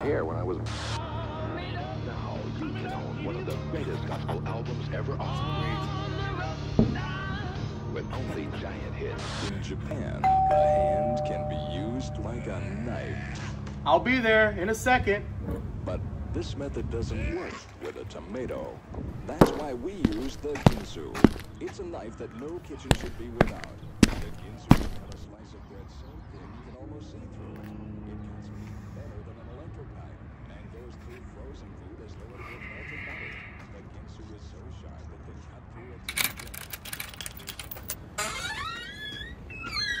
hair when I was. Now you can own one of the greatest gospel albums ever on with only giant hits. In Japan, the hand can be used like a knife. I'll be there in a second. But this method doesn't work with a tomato. That's why we use the ginsu. It's a knife that no kitchen should be without. The ginsu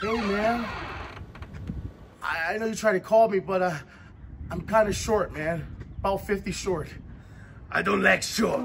Hey, man. I, I know you tried to call me, but uh, I'm kind of short, man. About 50 short. I don't like short.